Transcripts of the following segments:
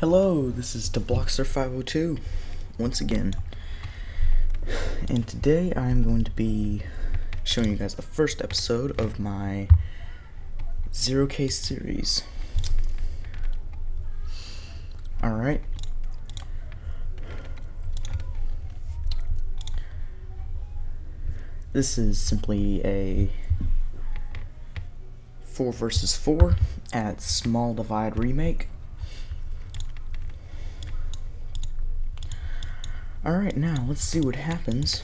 Hello, this is tehbloxxer502 once again. And today I'm going to be showing you guys the first episode of my Zero-K series. Alright. This is simply a 4 versus 4 at Small Divide Remake. Alright, now let's see what happens.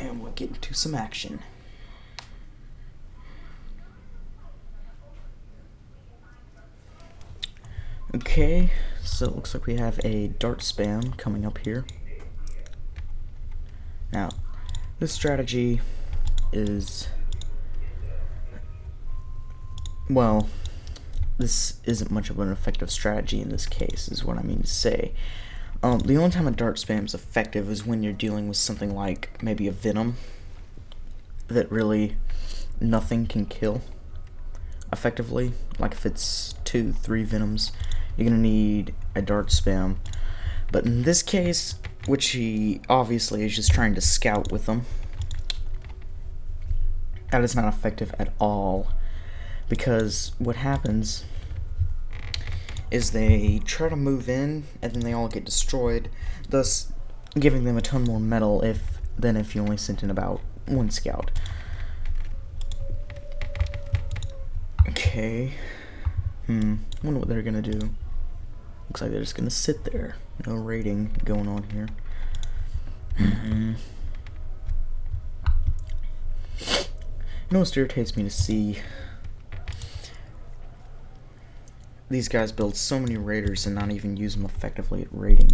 And we'll get into some action. Okay, so it looks like we have a dart spam coming up here. Now, this strategy is well, this isn't much of an effective strategy in this case, is what I mean to say. Um, the only time a dart spam is effective is when you're dealing with something like maybe a venom that really nothing can kill effectively. Like if it's two, three venoms, you're gonna need a dart spam. But in this case, which he obviously is just trying to scout with them, that is not effective at all. Because what happens is they try to move in and then they all get destroyed, thus giving them a ton more metal if than if you only sent in about one scout. Okay. Hmm. Wonder what they're gonna do. Looks like they're just gonna sit there. No raiding going on here. Mm-hmm. You know what irritates me to see these guys build so many raiders and not even use them effectively at raiding.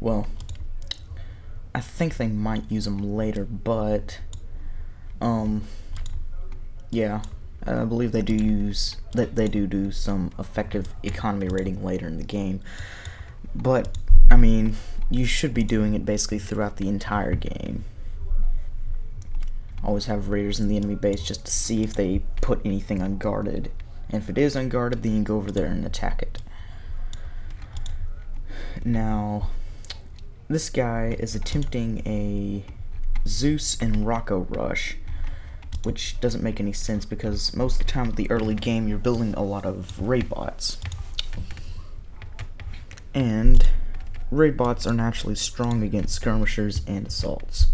Well, I think they might use them later, but um, yeah, I believe they do use that they do do some effective economy raiding later in the game. But I mean, you should be doing it basically throughout the entire game. Always have raiders in the enemy base just to see if they put anything unguarded. And if it is unguarded, then you go over there and attack it. Now, this guy is attempting a Zeus and Rocko rush, which doesn't make any sense because most of the time with the early game, you're building a lot of raid bots. And raid bots are naturally strong against skirmishers and assaults.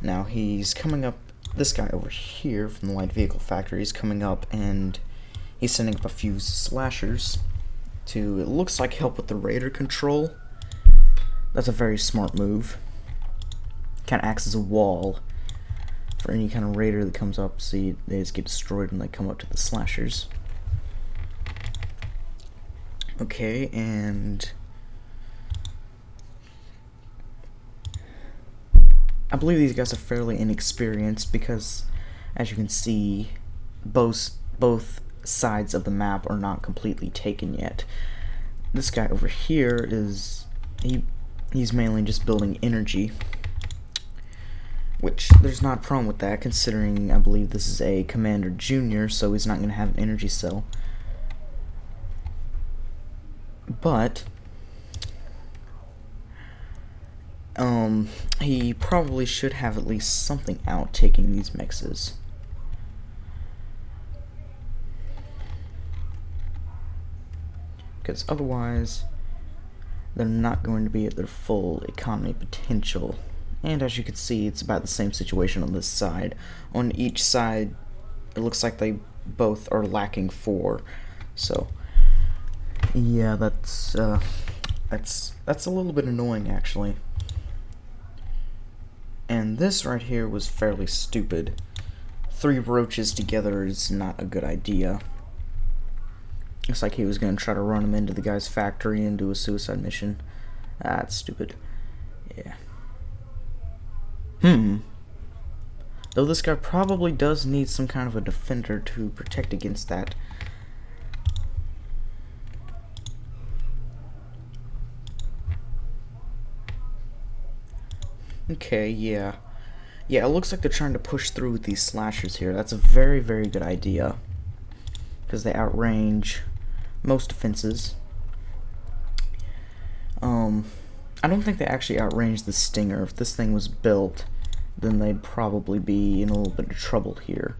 Now, he's coming up, this guy over here from the light vehicle factory is coming up and He's sending up a few slashers to, it looks like, help with the raider control. That's a very smart move. Kind of acts as a wall for any kind of raider that comes up. See, they just get destroyed when they come up to the slashers. Okay, and... I believe these guys are fairly inexperienced because, as you can see, both both sides of the map are not completely taken yet. This guy over here is he he's mainly just building energy. Which there's not a problem with that considering I believe this is a commander junior, so he's not gonna have an energy cell. But um he probably should have at least something out taking these mexes. Because otherwise they're not going to be at their full economy potential. And as you can see, it's about the same situation on this side. On each side, it looks like they both are lacking four. So, yeah, that's uh, that's that's a little bit annoying actually. And this right here was fairly stupid. Three roaches together is not a good idea. Looks like he was going to try to run him into the guy's factory and do a suicide mission. That's stupid. Yeah. Hmm. Though this guy probably does need some kind of a defender to protect against that. Okay, yeah. Yeah, it looks like they're trying to push through with these slashers here. That's a very, very good idea. because they outrange most defenses. Um, I don't think they actually outrange the Stinger. If this thing was built, then they'd probably be in a little bit of trouble here.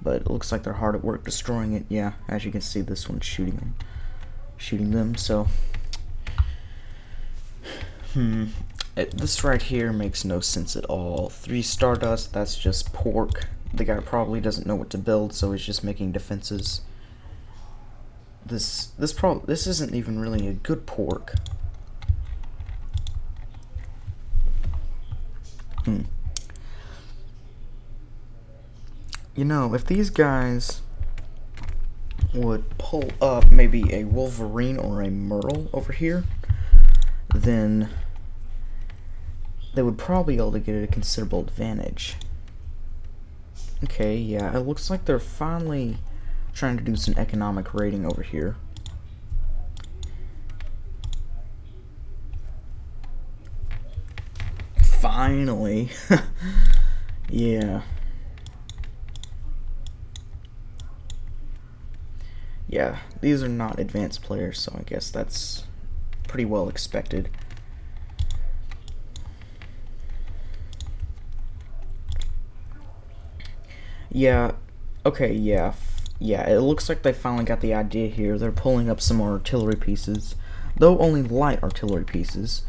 But it looks like they're hard at work destroying it. Yeah, as you can see, this one's shooting them. Shooting them, so... Hmm. It, this right here makes no sense at all. Three Stardust, that's just pork. The guy probably doesn't know what to build, so he's just making defenses. This this pro this isn't even really a good pork. Hmm. You know, if these guys would pull up maybe a Wolverine or a Merle over here, then they would probably be able to get a considerable advantage. Okay, yeah, it looks like they're finally trying to do some economic raiding over here. Finally. yeah. Yeah, these are not advanced players, so I guess that's pretty well expected. Yeah, okay, yeah, yeah, it looks like they finally got the idea here. They're pulling up some more artillery pieces, though only light artillery pieces.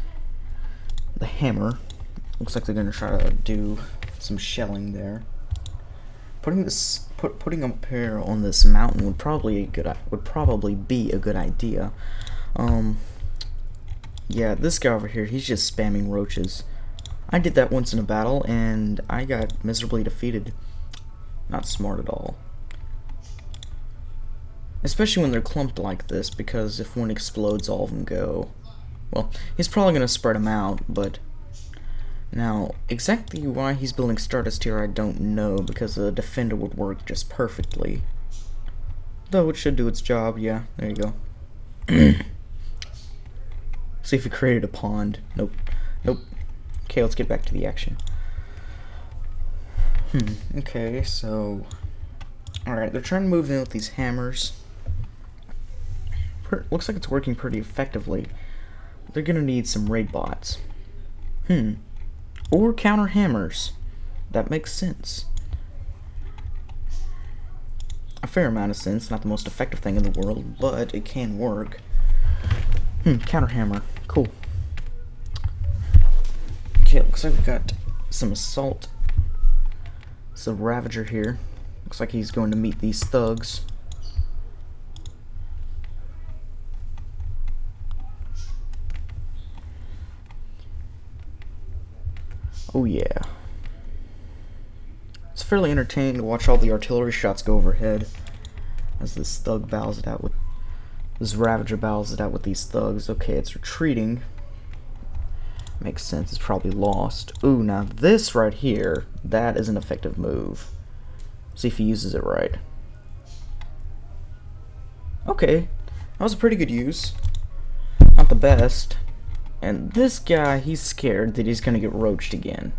The hammer, looks like they're to try to do some shelling there. Putting this, put, putting up here on this mountain would probably good, would probably be a good idea. Um, yeah, this guy over here, he's just spamming roaches. I did that once in a battle, and I got miserably defeated. Not smart at all. Especially when they're clumped like this, because if one explodes, all of them go. Well, he's probably going to spread them out, but... Now, exactly why he's building Stardust here, I don't know, because a Defender would work just perfectly. Though it should do its job, yeah, there you go. See if he created a pond. Nope. Nope. Okay, let's get back to the action. Hmm, okay, so... Alright, they're trying to move in with these hammers. Looks like it's working pretty effectively. They're gonna need some raid bots. Hmm. Or counter hammers. That makes sense. A fair amount of sense, not the most effective thing in the world, but it can work. Hmm, counter hammer. Cool. Okay, looks like we've got some assault it's a Ravager here. Looks like he's going to meet these thugs. Oh yeah. It's fairly entertaining to watch all the artillery shots go overhead as this thug bows it out with this Ravager bows it out with these thugs. Okay, it's retreating. Makes sense, it's probably lost. Ooh, now this right here, that is an effective move. See if he uses it right. Okay, that was a pretty good use. Not the best. And this guy, he's scared that he's to get roached again.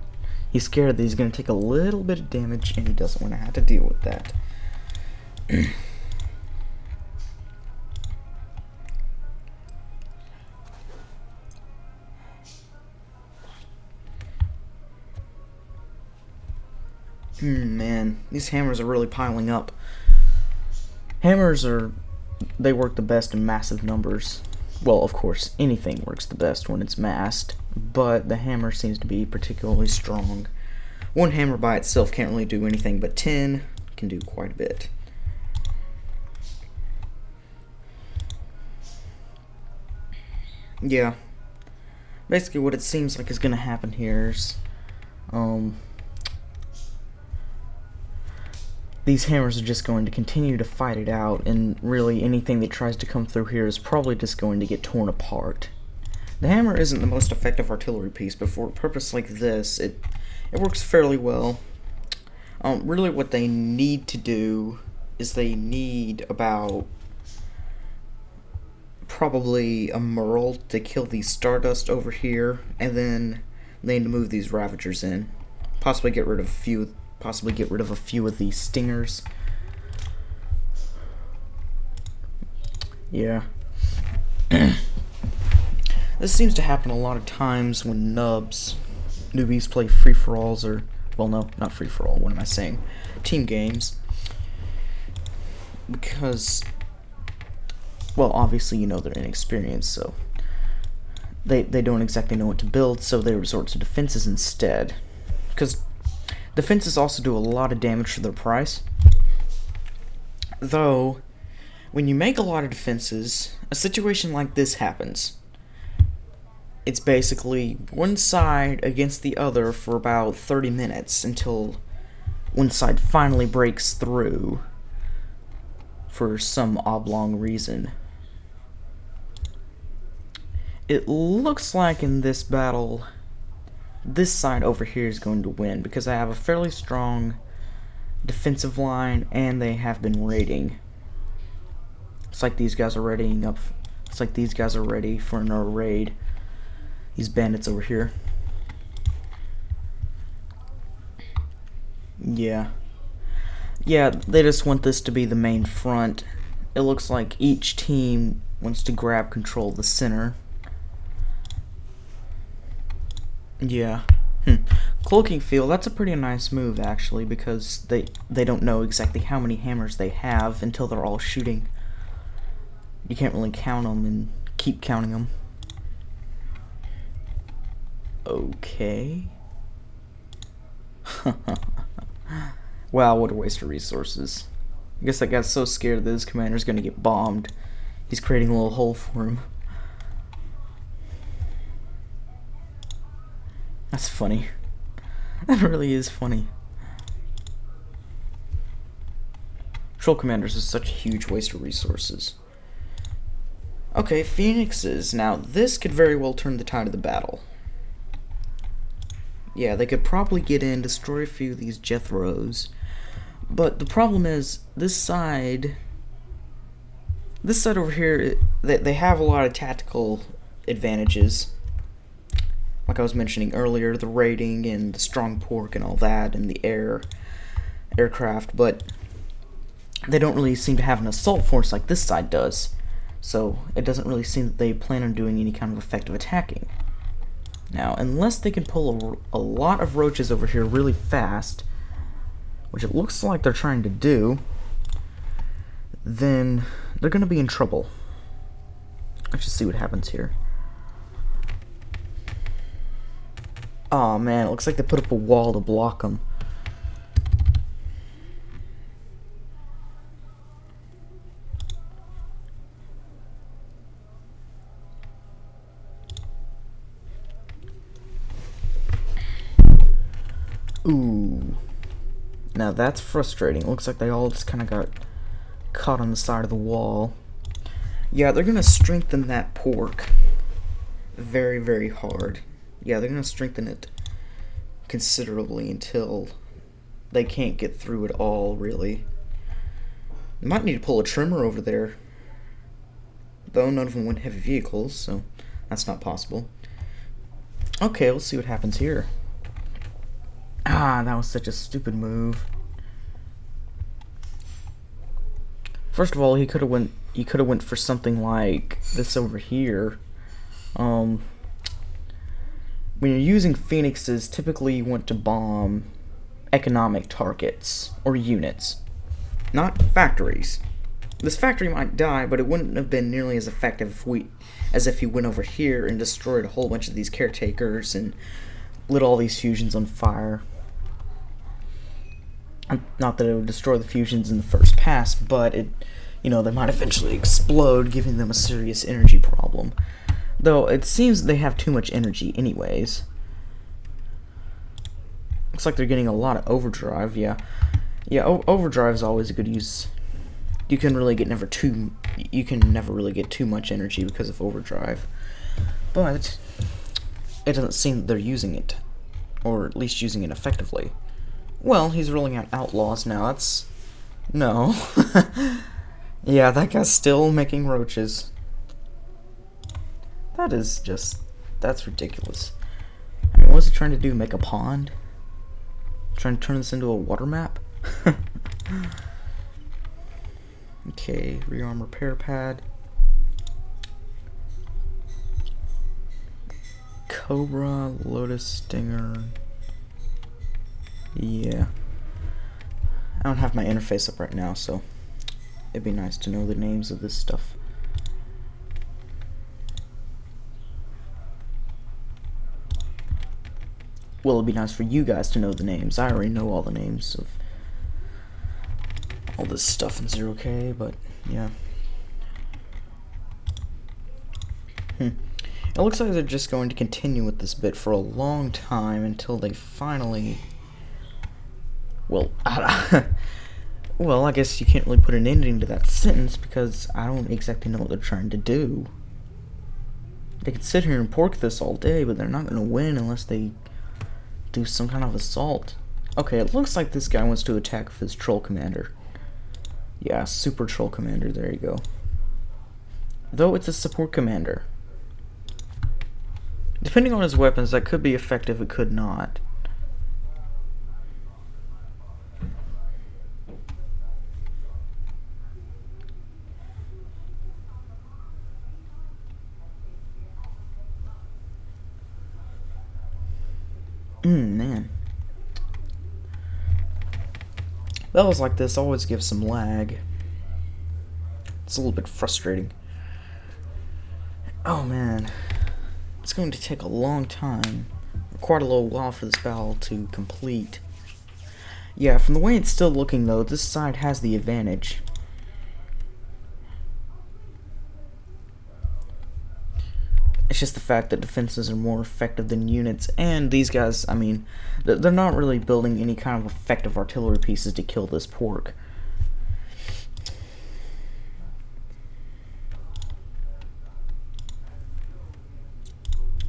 He's scared that he's to take a little bit of damage, and he doesn't want to have to deal with that. Hmm, man, these hammers are really piling up. Hammers are, they work the best in massive numbers. Well, of course, anything works the best when it's massed, but the hammer seems to be particularly strong. One hammer by itself can't really do anything, but 10 can do quite a bit. Yeah. Basically what it seems like is going to happen here is, um, these hammers are just going to continue to fight it out, and really anything that tries to come through here is probably just going to get torn apart. The hammer isn't the most effective artillery piece, but for a purpose like this, it, it works fairly well. Um, really what they need to do is they need about probably a Merle to kill these Stardust over here, and then they need to move these Ravagers in. Possibly get rid of a few possibly get rid of a few of these stingers. Yeah. this seems to happen a lot of times when nubs, newbies play free for alls or, well, no, not free for all. What am I saying? Team games. Because, well, obviously you know they're inexperienced, so they they don't exactly know what to build, so they resort to defenses instead. Because defenses also do a lot of damage for their price. Though, when you make a lot of defenses, a situation like this happens. It's basically one side against the other for about 30 minutes until one side finally breaks through for some oblong reason. It looks like in this battle, this side over here is going to win because I have a fairly strong defensive line and they have been raiding. It's like these guys are readying up. It's like these guys are ready for another raid. These bandits over here. Yeah. Yeah, they just want this to be the main front. It looks like each team wants to grab control of the center. Yeah. Hmm. Cloaking field, that's a pretty nice move actually because they they don't know exactly how many hammers they have until they're all shooting. You can't really count them and keep counting them. Okay. wow, what a waste of resources. I guess that guy's so scared that his commander's gonna get bombed. He's creating a little hole for him. That's funny. That really is funny. Troll commanders is such a huge waste of resources. Okay, phoenixes. Now, this could very well turn the tide of the battle. Yeah, they could probably get in, destroy a few of these Jethros. But the problem is, this side... This side over here, they, they have a lot of tactical advantages like I was mentioning earlier, the raiding and the strong pork and all that, and the air aircraft, but they don't really seem to have an assault force like this side does. So it doesn't really seem that they plan on doing any kind of effective attacking. Now, unless they can pull a, a lot of roaches over here really fast, which it looks like they're trying to do, then they're going to be in trouble. Let's just see what happens here. Oh, man, it looks like they put up a wall to block them. Ooh. Now that's frustrating. Looks like they all just kind of got caught on the side of the wall. Yeah, they're going to strengthen that pork very, very hard yeah, they're going to strengthen it considerably until they can't get through it all, really. They might need to pull a Tremor over there. Though none of them went heavy vehicles, so that's not possible. Okay, let's see what happens here. Ah, that was such a stupid move. First of all, he could have went he could have went for something like this over here. Um when you're using phoenixes, typically you want to bomb economic targets or units, not factories. This factory might die, but it wouldn't have been nearly as effective if we, as if you went over here and destroyed a whole bunch of these caretakers and lit all these fusions on fire. Um, not that it would destroy the fusions in the first pass, but it, you know, they might eventually explode, giving them a serious energy problem. Though, it seems they have too much energy anyways. Looks like they're getting a lot of overdrive, yeah. Yeah, overdrive is always a good use. You can really get never too... You can never really get too much energy because of overdrive. But, it doesn't seem they're using it. Or at least using it effectively. Well, he's rolling out outlaws now, that's... No. yeah, that guy's still making roaches. That is just, that's ridiculous. I mean, what's it trying to do, make a pond? Trying to turn this into a water map? okay, rearm repair pad. Cobra, Lotus Stinger. Yeah. I don't have my interface up right now, so it'd be nice to know the names of this stuff. Well, it'd be nice for you guys to know the names. I already know all the names of all this stuff in Zero K, but yeah. Hmm. It looks like they're just going to continue with this bit for a long time until they finally. Well, I, well, I guess you can't really put an ending to that sentence because I don't exactly know what they're trying to do. They could sit here and pork this all day, but they're not going to win unless they do some kind of assault. Okay, it looks like this guy wants to attack with his troll commander. Yeah, super troll commander, there you go. Though it's a support commander. Depending on his weapons, that could be effective, it could not. Mmm, man. Battles like this always give some lag. It's a little bit frustrating. Oh man. It's going to take a long time, quite a little while for this battle to complete. Yeah, from the way it's still looking though, this side has the advantage. Just the fact that defenses are more effective than units, and these guys, I mean, they're not really building any kind of effective artillery pieces to kill this pork.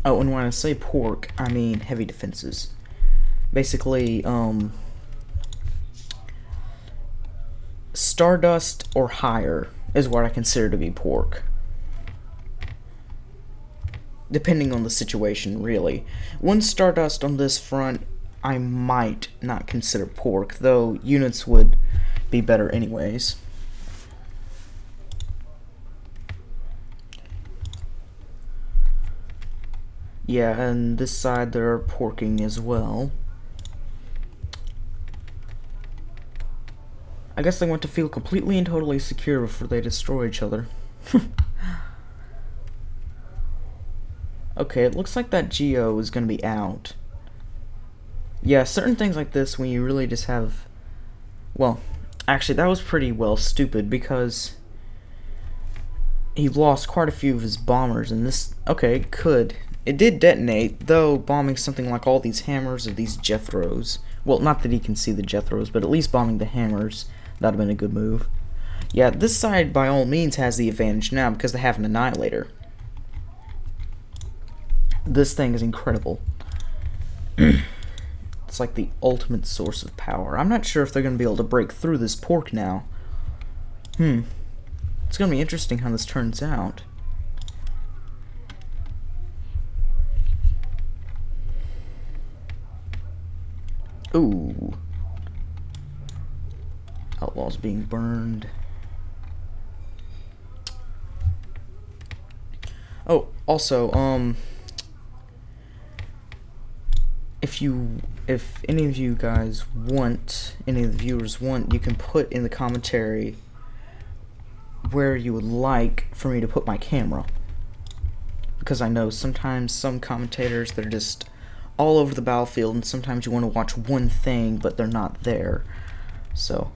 Oh, and when I say pork, I mean heavy defenses. Basically, um, Stardust or higher is what I consider to be pork depending on the situation, really. One Stardust on this front, I might not consider pork, though units would be better anyways. Yeah, and this side they're porking as well. I guess they want to feel completely and totally secure before they destroy each other. Okay, it looks like that Geo is going to be out. Yeah, certain things like this when you really just have... Well, actually, that was pretty well stupid because he lost quite a few of his bombers, and this... Okay, it could. It did detonate, though bombing something like all these hammers or these Jethros. Well, not that he can see the Jethros, but at least bombing the hammers, that would have been a good move. Yeah, this side, by all means, has the advantage now because they have an Annihilator. This thing is incredible. it's like the ultimate source of power. I'm not sure if they're going to be able to break through this pork now. Hmm. It's going to be interesting how this turns out. Ooh. Outlaws being burned. Oh, also, um if you if any of you guys want any of the viewers want you can put in the commentary where you would like for me to put my camera. Because I know sometimes some commentators they're just all over the battlefield and sometimes you want to watch one thing but they're not there. So.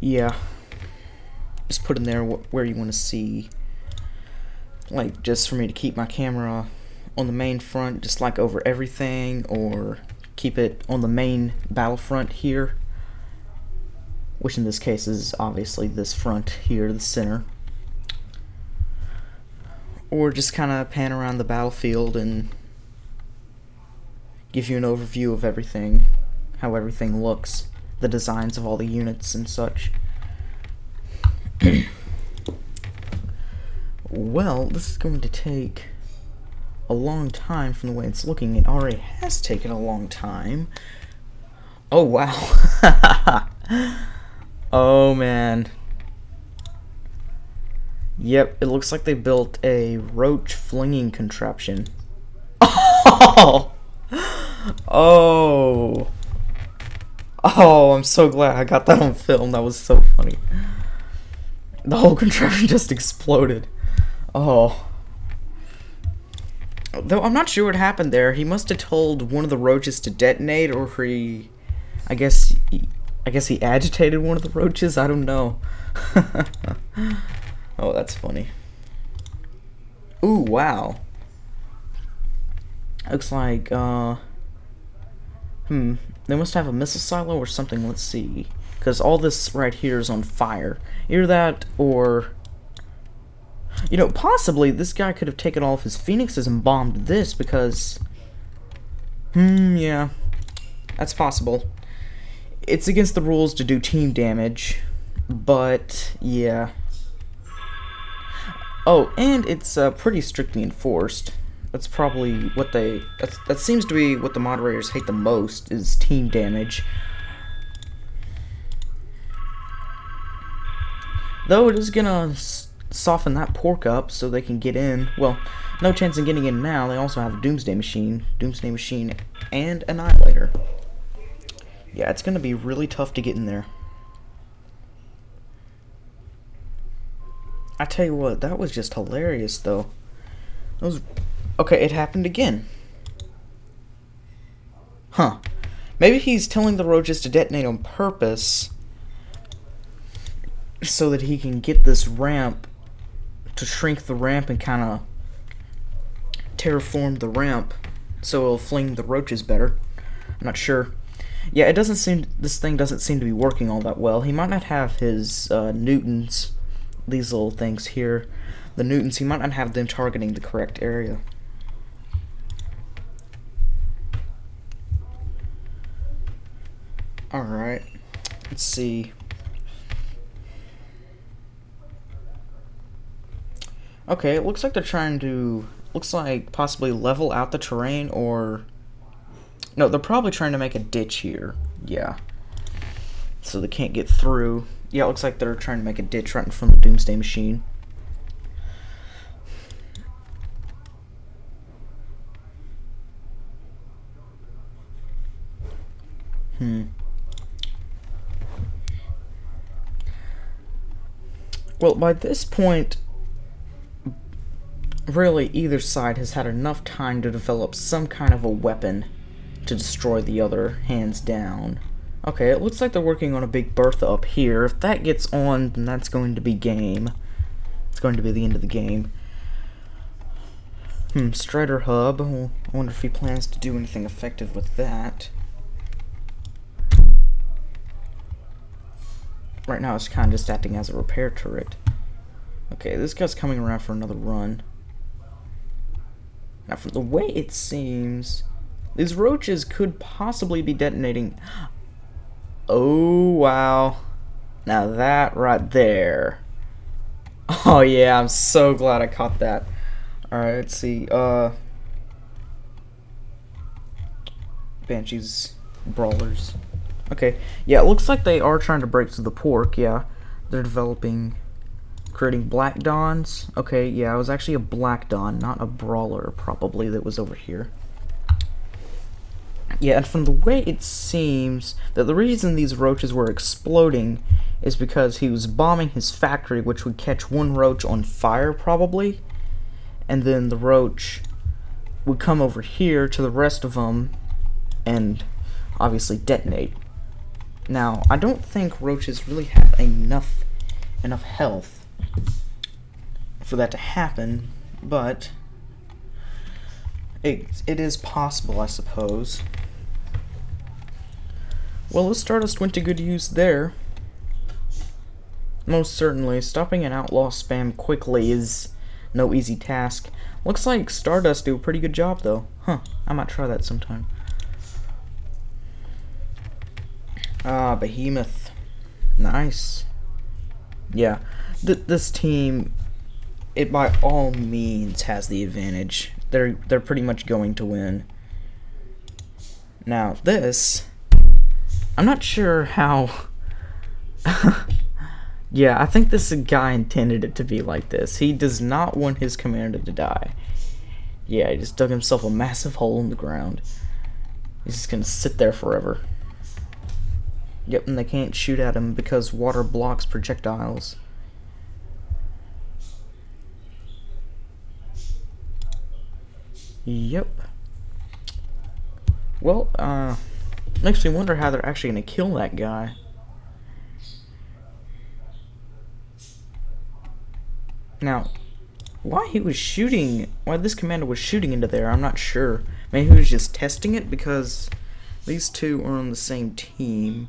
Yeah. Just put in there wh where you want to see like just for me to keep my camera on the main front just like over everything or keep it on the main battlefront here which in this case is obviously this front here the center. Or just kind of pan around the battlefield and give you an overview of everything how everything looks the designs of all the units and such Well, this is going to take a long time from the way it's looking. It already has taken a long time. Oh, wow. oh, man. Yep, it looks like they built a roach flinging contraption. Oh! Oh! Oh, I'm so glad I got that on film. That was so funny. The whole contraption just exploded. Oh. Though I'm not sure what happened there. He must have told one of the roaches to detonate, or he, I guess, he, I guess he agitated one of the roaches. I don't know. oh, that's funny. Ooh, wow. Looks like, uh, hmm, they must have a missile silo or something. Let's see, because all this right here is on fire. Either that, or you know, possibly this guy could have taken all of his phoenixes and bombed this because... Hmm, yeah. That's possible. It's against the rules to do team damage, but yeah. Oh, and it's uh, pretty strictly enforced. That's probably what they... That seems to be what the moderators hate the most, is team damage. Though it is gonna soften that pork up so they can get in. Well, no chance of getting in now. They also have a Doomsday Machine, Doomsday Machine, and Annihilator. Yeah, it's going to be really tough to get in there. I tell you what, that was just hilarious, though. Was... Okay, it happened again. Huh. Maybe he's telling the roaches to detonate on purpose so that he can get this ramp to shrink the ramp and kind of terraform the ramp so it'll fling the roaches better. I'm not sure. Yeah, it doesn't seem this thing doesn't seem to be working all that well. He might not have his uh, newtons, these little things here, the newtons. He might not have them targeting the correct area. All right, let's see. Okay, it looks like they're trying to... Looks like possibly level out the terrain or... No, they're probably trying to make a ditch here. Yeah. So they can't get through. Yeah, it looks like they're trying to make a ditch right in front of the Doomsday Machine. Hmm. Well, by this point, really either side has had enough time to develop some kind of a weapon to destroy the other hands down. Okay, it looks like they're working on a big Bertha up here. If that gets on, then that's going to be game. It's going to be the end of the game. Hmm, Strider Hub. I wonder if he plans to do anything effective with that. Right now it's kind of just acting as a repair turret. Okay, this guy's coming around for another run. Now, from the way it seems, these roaches could possibly be detonating. Oh, wow. Now that right there. Oh, yeah, I'm so glad I caught that. Alright, let's see. Uh, Banshees, Brawlers. Okay, yeah, it looks like they are trying to break through the pork, yeah. They're developing creating Black Dawns. Okay, yeah, it was actually a Black Dawn, not a Brawler, probably, that was over here. Yeah, and from the way it seems, that the reason these roaches were exploding is because he was bombing his factory, which would catch one roach on fire, probably, and then the roach would come over here to the rest of them and obviously detonate. Now, I don't think roaches really have enough enough health for that to happen, but it, it is possible, I suppose. Well, the Stardust went to good use there. Most certainly, stopping an outlaw spam quickly is no easy task. Looks like Stardust do a pretty good job, though. Huh, I might try that sometime. Ah, Behemoth. Nice. Yeah, Th this team it by all means has the advantage. They're they're pretty much going to win. Now this, I'm not sure how Yeah, I think this guy intended it to be like this. He does not want his commander to die. Yeah, he just dug himself a massive hole in the ground. He's just gonna sit there forever. Yep, and they can't shoot at him because water blocks projectiles. Yep. Well, uh, makes me wonder how they're actually gonna kill that guy. Now, why he was shooting, why this commander was shooting into there, I'm not sure. Maybe he was just testing it because these two are on the same team.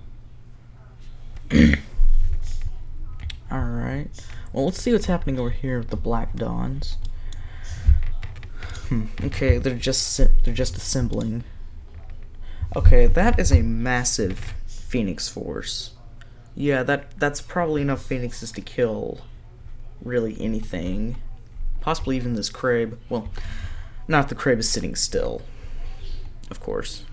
Alright. Well, let's see what's happening over here with the Black Dawns. Okay, they're just they're just assembling. Okay, that is a massive Phoenix force. Yeah, that that's probably enough Phoenixes to kill really anything. Possibly even this crab. Well, not the crab is sitting still. Of course.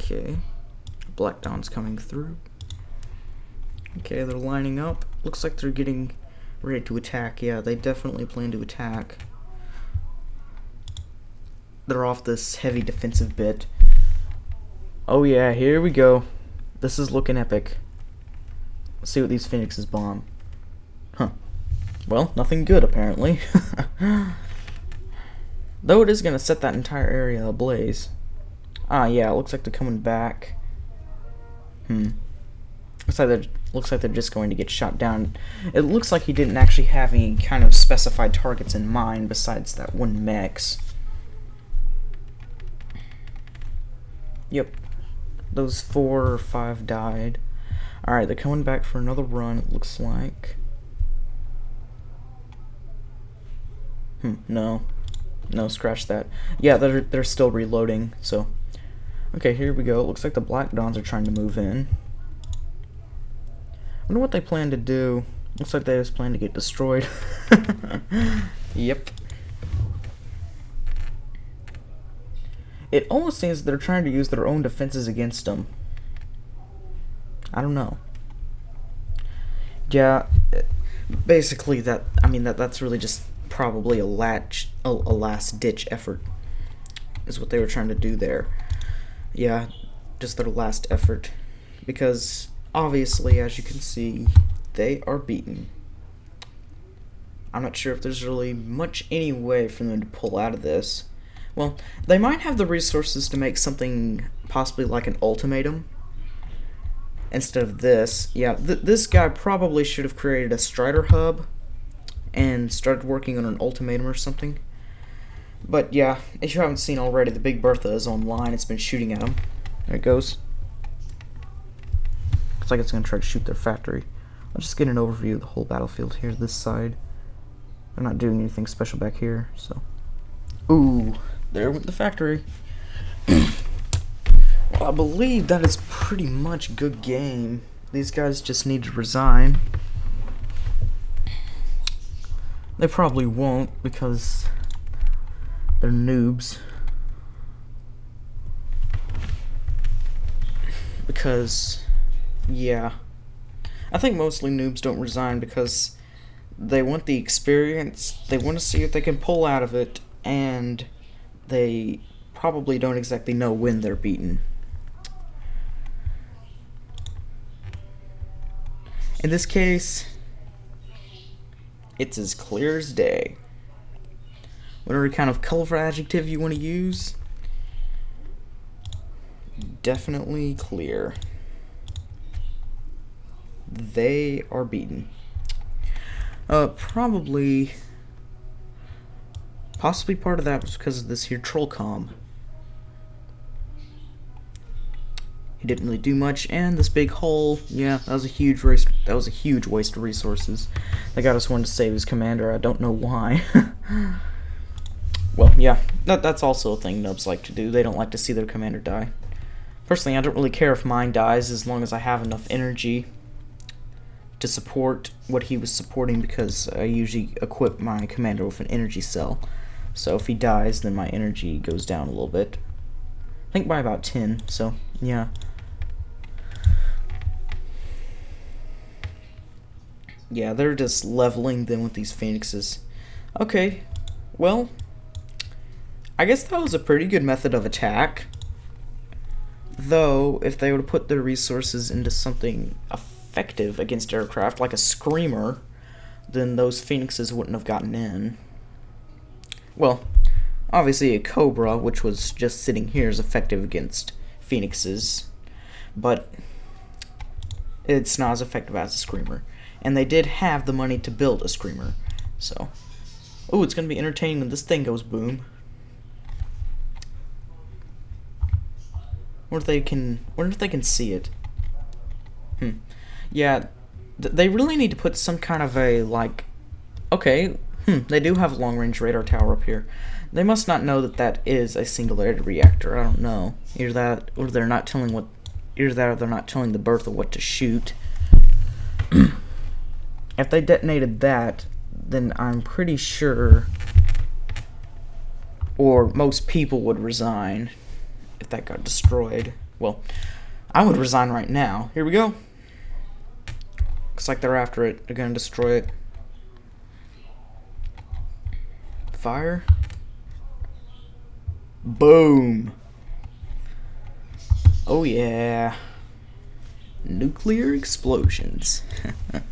Okay. Black Dawn's coming through. Okay, they're lining up. Looks like they're getting ready to attack. Yeah, they definitely plan to attack. They're off this heavy defensive bit. Oh yeah, here we go. This is looking epic. Let's see what these phoenixes bomb. Huh. Well, nothing good, apparently. Though it is going to set that entire area ablaze. Ah, yeah, looks like they're coming back. Hmm. Looks like they're looks like they're just going to get shot down. It looks like he didn't actually have any kind of specified targets in mind besides that one mechs. Yep. Those four or five died. Alright, they're coming back for another run, it looks like. Hmm, no. No, scratch that. Yeah, they're, they're still reloading, so... Okay, here we go. It looks like the Black Dawns are trying to move in. I wonder what they plan to do. Looks like they just plan to get destroyed. yep. It almost seems they're trying to use their own defenses against them. I don't know. Yeah, basically that. I mean that that's really just probably a latch, a, a last ditch effort, is what they were trying to do there. Yeah, just their last effort, because obviously, as you can see, they are beaten. I'm not sure if there's really much any way for them to pull out of this. Well, they might have the resources to make something possibly like an ultimatum instead of this. Yeah, th this guy probably should have created a Strider hub and started working on an ultimatum or something. But yeah, if you haven't seen already, the Big Bertha is online. It's been shooting at them. There it goes. Looks like it's going to try to shoot their factory. I'll just get an overview of the whole battlefield here, this side. They're not doing anything special back here, so... Ooh, there went the factory. well, I believe that is pretty much good game. These guys just need to resign. They probably won't because they're noobs. Because, yeah. I think mostly noobs don't resign because they want the experience, they want to see if they can pull out of it, and they probably don't exactly know when they're beaten. In this case, it's as clear as day. Whatever kind of colorful adjective you want to use, definitely clear. They are beaten. Uh, probably Possibly part of that was because of this here troll com. He didn't really do much, and this big hole, yeah, that was a huge waste. That was a huge waste of resources. That got us one to save his commander. I don't know why. well, yeah, that that's also a thing nubs like to do. They don't like to see their commander die. Personally, I don't really care if mine dies as long as I have enough energy to support what he was supporting because I usually equip my commander with an energy cell. So if he dies, then my energy goes down a little bit. I think by about 10, so yeah. Yeah, they're just leveling them with these phoenixes. Okay, well, I guess that was a pretty good method of attack. Though, if they would have put their resources into something, effective against aircraft, like a screamer, then those phoenixes wouldn't have gotten in. Well, obviously a cobra, which was just sitting here, is effective against phoenixes, but it's not as effective as a screamer. And they did have the money to build a screamer, so. Oh, it's gonna be entertaining when this thing goes boom. Wonder if they can. Wonder if they can see it. Hmm. Yeah, th they really need to put some kind of a like. Okay. Hmm. They do have a long-range radar tower up here. They must not know that that is a singularity reactor. I don't know. Either that, or they're not telling what. Either that, or they're not telling the Bertha what to shoot. if they detonated that, then I'm pretty sure, or most people would resign if that got destroyed. Well, I would resign right now. Here we go. Looks like they're after it. They're gonna destroy it. Fire. Boom. Oh yeah. Nuclear explosions.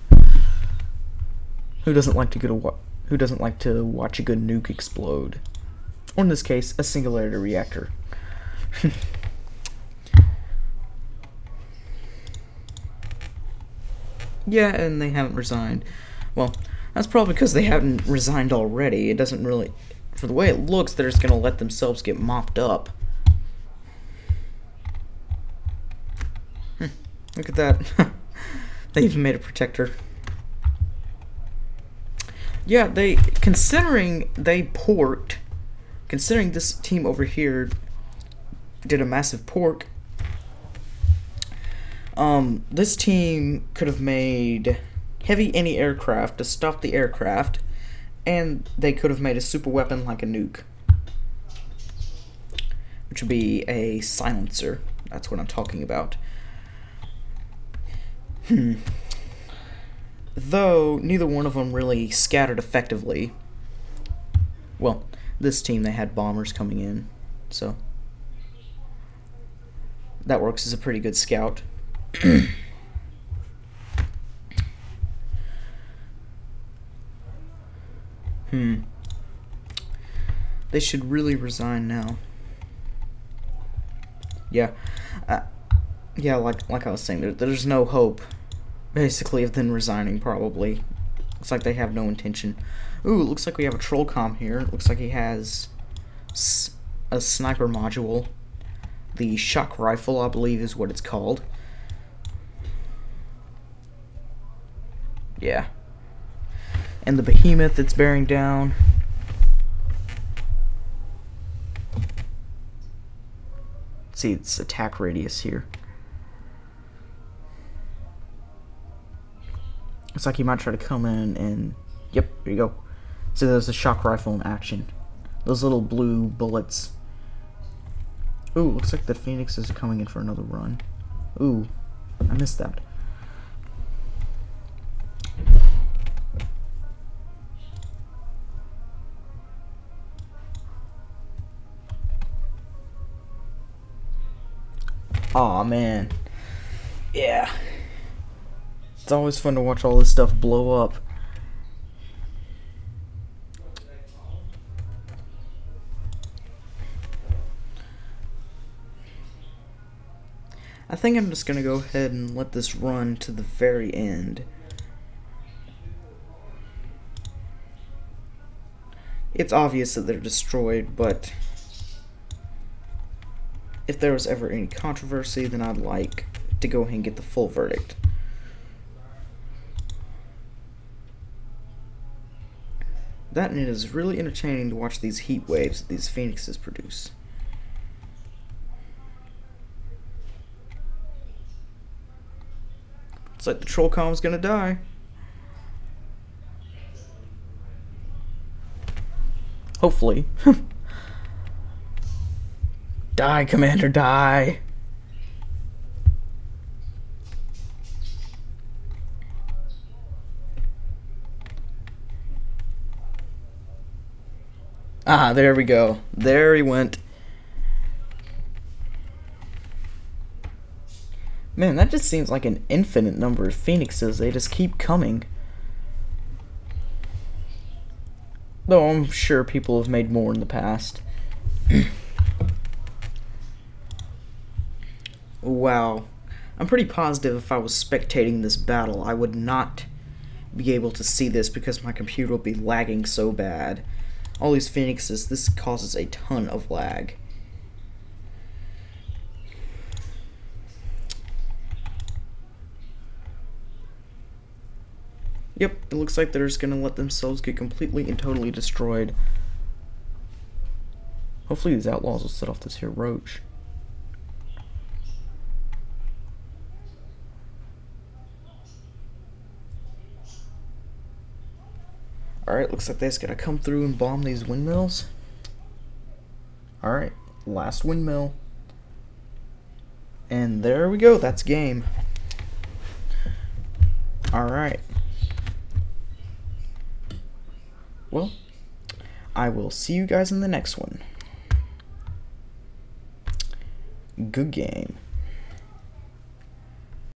Who doesn't like to go to who doesn't like to watch a good nuke explode? Or in this case, a singularity reactor. yeah, and they haven't resigned. Well, that's probably because they haven't resigned already. It doesn't really for the way it looks, they're just gonna let themselves get mopped up. Hmm, look at that. they even made a protector. Yeah, they considering they port, considering this team over here did a massive pork. Um, this team could have made heavy anti-aircraft to stop the aircraft, and they could have made a super weapon like a nuke, which would be a silencer. That's what I'm talking about. Hmm though neither one of them really scattered effectively. Well, this team they had bombers coming in, so that works as a pretty good scout. Hmm. They should really resign now. Yeah. Uh, yeah, like like I was saying, there, there's no hope basically of them resigning probably. Looks like they have no intention. Ooh, looks like we have a troll com here. Looks like he has a sniper module. The shock rifle, I believe, is what it's called. Yeah. And the behemoth that's bearing down. see its attack radius here. Looks like he might try to come in and... Yep, there you go. So there's a shock rifle in action. Those little blue bullets. Ooh, looks like the Phoenix is coming in for another run. Ooh, I missed that. Aw, man. Yeah. It's always fun to watch all this stuff blow up. I think I'm just gonna go ahead and let this run to the very end. It's obvious that they're destroyed, but if there was ever any controversy, then I'd like to go ahead and get the full verdict. That and it is really entertaining to watch these heat waves that these phoenixes produce. It's like the troll com's gonna die. Hopefully. Die, Commander, die. Ah, there we go. There he went. Man, that just seems like an infinite number of phoenixes. They just keep coming. Though I'm sure people have made more in the past. wow. I'm pretty positive if I was spectating this battle, I would not be able to see this because my computer would be lagging so bad. All these phoenixes, this causes a ton of lag. Yep, it looks like they're just gonna let themselves get completely and totally destroyed. Hopefully these outlaws will set off this here roach. Alright, looks like just gonna come through and bomb these windmills. Alright, last windmill. And there we go, that's game. Alright. Well, I will see you guys in the next one. Good game.